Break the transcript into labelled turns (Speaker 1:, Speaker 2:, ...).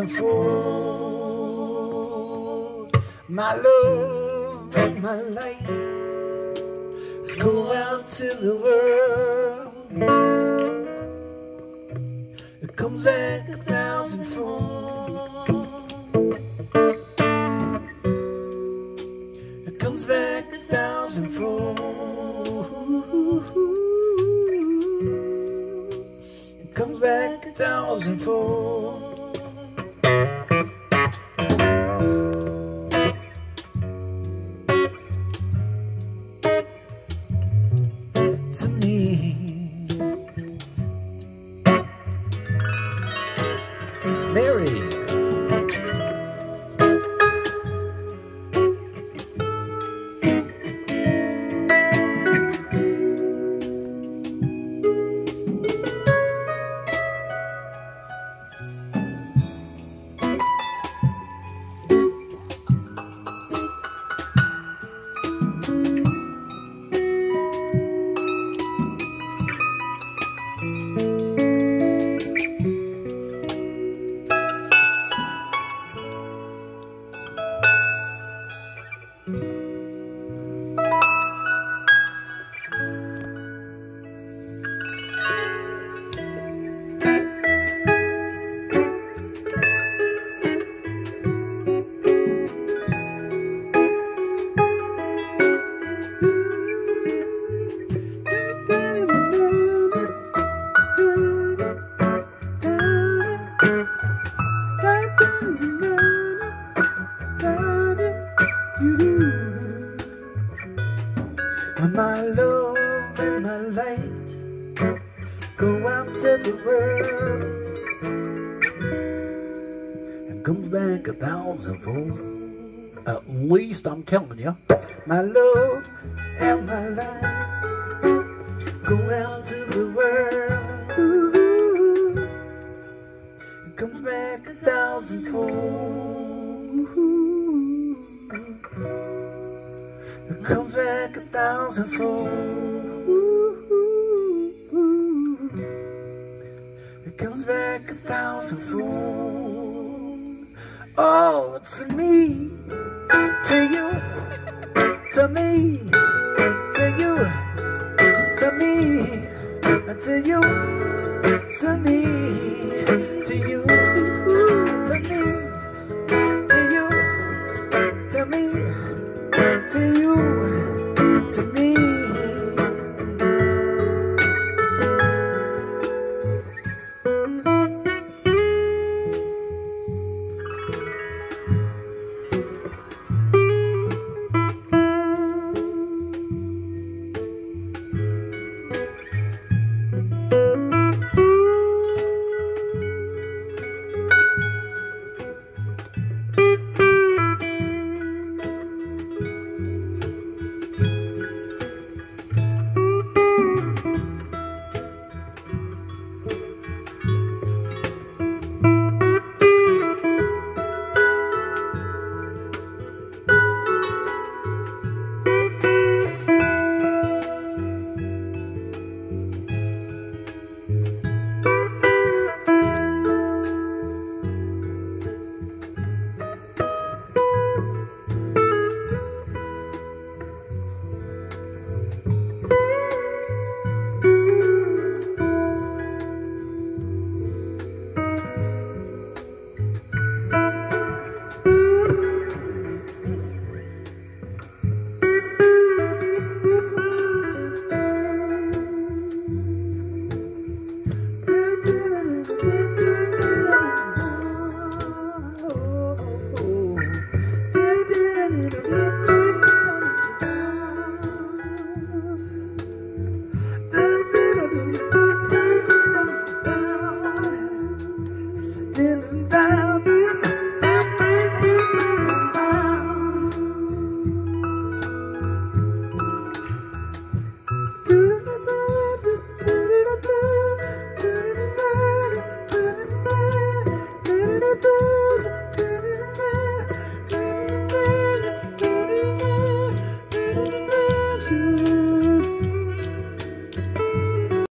Speaker 1: My love and my light go out to the world. It comes back a thousandfold. It comes back a thousandfold. It comes back a thousandfold. three. My love and my light go out to the world and comes back a thousandfold. At least I'm telling you, my love and my light go out to the world. Ooh, comes back a thousandfold. Comes back a thousandfold. It comes back a thousandfold. Oh, it's me. To you, to me, to you, to me, to you, to me, do do do